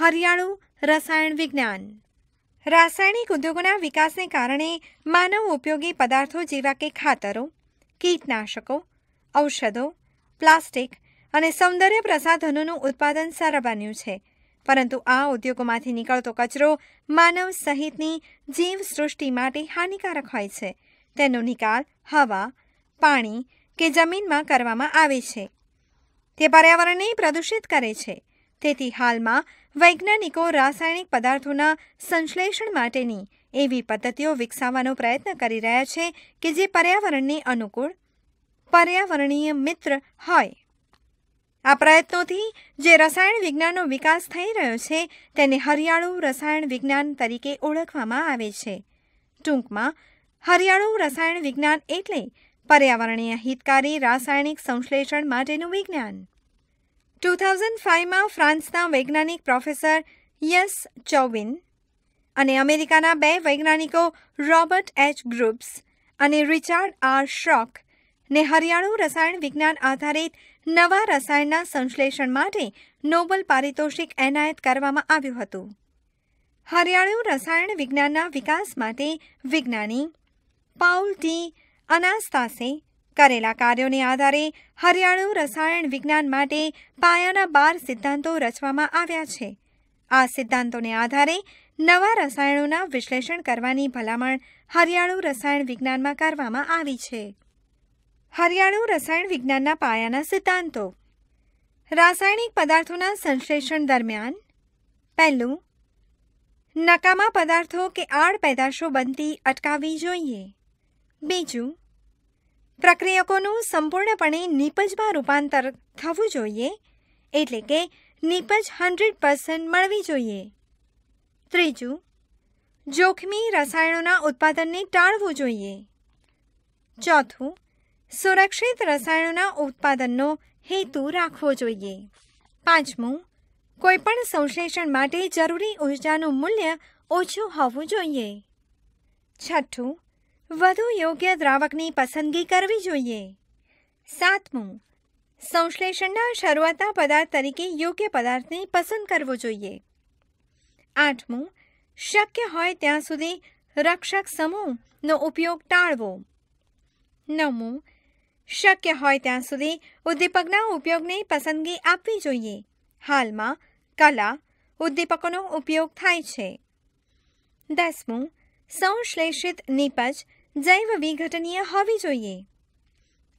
હરિયાળું, રસાયણ વિજ્ઞાન. રાસાયણિક ઉદ્યોગોના વિકાસને કારણે માનવ ઉપયોગી પદાર્થો જેવા કે ખાતરો, કીટનાશકો, ઔષધો, પ્લાસ્ટિક અને સૌંદર્ય પ્રસાધનોનું ઉત્પાદન સરળ બન્યું છે. પરંતુ આ ઉદ્યોગોમાંથી નીકળતો કચરો માનવ સહિતની જીવસૃષ્ટિ માટે હાનિકારક હોય છે. તેનો નિકાલ હવા, પાણી કે જમીનમાં કરવામાં આવે છે. તે પર્યાવરણને પ્રદૂષિત કરે છે. તેથી હાલમાં વૈજ્ઞાનિકો રાસાયણિક પદાર્થોના સંશ્લેષણ માટેની એવી પદ્ધતિઓ વિકસાવવાનો પ્રયત્ન કરી રહ્યા છે કે જે પર્યાવરણને અનુકૂળ, પર્યાવરણીય મિત્ર હોય. આ પ્રયત્નોથી જે રસાયણ વિજ્ઞાનનો વિકાસ થઈ રહ્યો છે, તેને હરિયાળું રસાયણ વિજ્ઞાન તરીકે ઓળખવામાં આવે છે. ટૂંકમાં, હરિયાળું રસાયણ વિજ્ઞાન એટલે પર્યાવરણીય હિતકારી રાસાયણિક સંશ્લેષણ માટેનું વિજ્ઞાન. ટુ થાઉઝન્ડ ફાઇવમાં ફ્રાન્સના વૈજ્ઞાનિક પ્રોફેસર યસ ચોવિન અને અમેરિકાના બે વૈજ્ઞાનિકો રોબર્ટ એચ ગ્રુપ્સ અને રિચાર્ડ આર શ્રોક ને હરિયાળું રસાયણ વિજ્ઞાન આધારિત નવા રસાયણના સંશ્લેષણ માટે નોબલ પારિતોષિક એનાયત કરવામાં આવ્યું હતું. હરિયાળુ રસાયણ વિજ્ઞાનના વિકાસ માટે વિજ્ઞાની પાઉલ ટી અનાસ્તાસે કરેલા કાર્યોને આધારે હરિયાળું રસાયણ વિજ્ઞાન માટે પાયાના બાર સિદ્ધાંતો રચવામાં આવ્યા છે. આ સિદ્ધાંતોને આધારે નવા રસાયણોના વિશ્લેષણ કરવાની ભલામણ હરિયાળું રસાયણ વિજ્ઞાનમાં કરવામાં આવી છે. હરિયાળું રસાયણ વિજ્ઞાનના પાયાના સિદ્ધાંતો. રાસાયણિક પદાર્થોના સંશ્લેષણ દરમિયાન પહેલું, નકામા પદાર્થો કે આડ પેદાશો બનતી અટકાવવી જોઈએ. બીજું પ્રક્રિયકોનું સંપૂર્ણપણે નિપજમાં રૂપાંતર થવું જોઈએ, એટલે કે નિપજ હંડ્રેડ પર્સન્ટ મળવી જોઈએ. ત્રીજું, જોખમી રસાયણોના ઉત્પાદનને ટાળવું જોઈએ. ચોથું, સુરક્ષિત રસાયણોના ઉત્પાદનનો હેતુ રાખવો જોઈએ. પાંચમું, કોઈપણ સંશ્લેષણ માટે જરૂરી ઉર્જાનું મૂલ્ય ઓછું હોવું જોઈએ. છઠ્ઠું વધુ યોગ્ય દ્રાવકની પસંદગી કરવી જોઈએ. સાતમું, સંશ્લેષણના શરૂઆતના પદાર્થ તરીકે યોગ્ય પદાર્થને પસંદ કરવો જોઈએ. આઠમું, શક્ય હોય ત્યાં સુધી રક્ષક સમૂહનો ઉપયોગ ટાળવો. નવમું, શક્ય હોય ત્યાં સુધી ઉદ્દીપકના ઉપયોગને પસંદગી આપવી જોઈએ. હાલમાં કલા ઉદ્દીપકોનો ઉપયોગ થાય છે. દસમું, સંશ્લેષિત નિપજ જૈવ વિઘટનીય હોવી જોઈએ.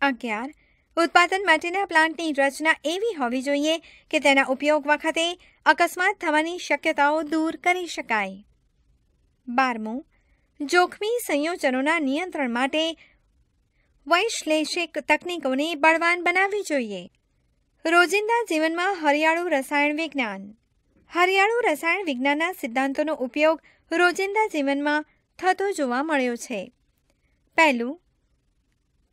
અગિયાર, ઉત્પાદન માટેના પ્લાન્ટની રચના એવી હોવી જોઈએ કે તેના ઉપયોગ વખતે અકસ્માત થવાની શક્યતાઓ દૂર કરી શકાય. બારમું, જોખમી સંયોજનોના નિયંત્રણ માટે વૈશ્લેષિક તકનીકોને બળવાન બનાવવી જોઈએ. રોજિંદા જીવનમાં હરિયાળું રસાયણ વિજ્ઞાન. હરિયાળું રસાયણ વિજ્ઞાનના સિદ્ધાંતોનો ઉપયોગ રોજિંદા જીવનમાં થતો જોવા મળ્યો છે. પહેલું,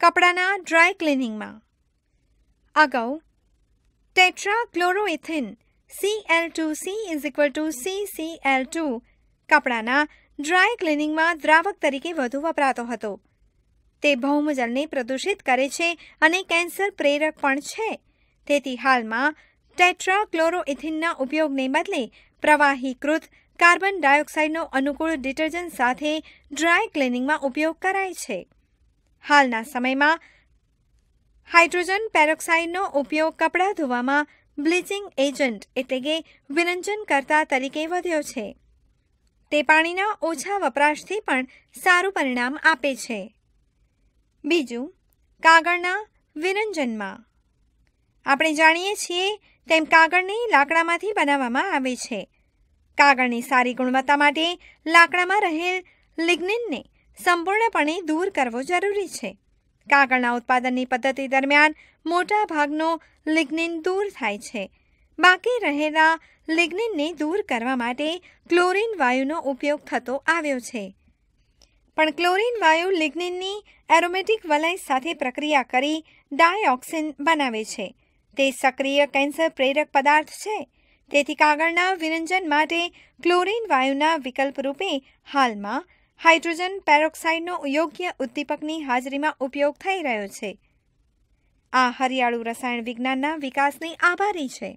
કપડાના ડ્રાય ક્લિનિંગમાં અગાઉ tetra chloroethene C L two C is equal to C C L two કપડાના ડ્રાય ક્લિનિંગમાં દ્રાવક તરીકે વધુ વપરાતો હતો. તે ભૌમજલને પ્રદૂષિત કરે છે અને કેન્સર પ્રેરક પણ છે. તેથી હાલમાં ટેટ્રા ક્લોરોઇથિનના ઉપયોગને બદલે પ્રવાહીકૃત કાર્બન ડાયોક્સાઇડનો અનુકૂળ ડિટર્જન્ટ સાથે ડ્રાય ક્લિનિંગમાં ઉપયોગ કરાય છે. હાલના સમયમાં હાઇડ્રોજન પેરોક્સાઇડનો ઉપયોગ કપડાં ધોવામાં બ્લીચિંગ એજન્ટ એટલે કે વિરંજનકર્તા તરીકે વધ્યો છે. તે પાણીના ઓછા વપરાશથી પણ સારું પરિણામ આપે છે. બીજું, કાગળના વિરંજનમાં. આપણે જાણીએ છીએ તેમ કાગળને લાકડામાંથી બનાવવામાં આવે છે. કાગળની સારી ગુણવત્તા માટે લાકડામાં રહેલ લિગ્નિનને સંપૂર્ણપણે દૂર કરવો જરૂરી છે. કાગળના ઉત્પાદનની પદ્ધતિ દરમિયાન મોટા ભાગનો લિગ્નિન દૂર થાય છે. બાકી રહેલા લિગ્નિનને દૂર કરવા માટે ક્લોરીન વાયુનો ઉપયોગ થતો આવ્યો છે. પણ ક્લોરીન વાયુ લિગ્નિનની એરોમેટિક વલય સાથે પ્રક્રિયા કરી ડાયોક્સિન બનાવે છે. તે સક્રિય કેન્સર પ્રેરક પદાર્થ છે. તેથી કાગળના વિરંજન માટે ક્લોરીન વાયુના વિકલ્પ રૂપે હાલમાં હાઇડ્રોજન પેરોક્સાઇડનો યોગ્ય ઉદ્દીપકની હાજરીમાં ઉપયોગ થઈ રહ્યો છે. આ હરિયાળું રસાયણ વિજ્ઞાનના વિકાસની આભારી છે.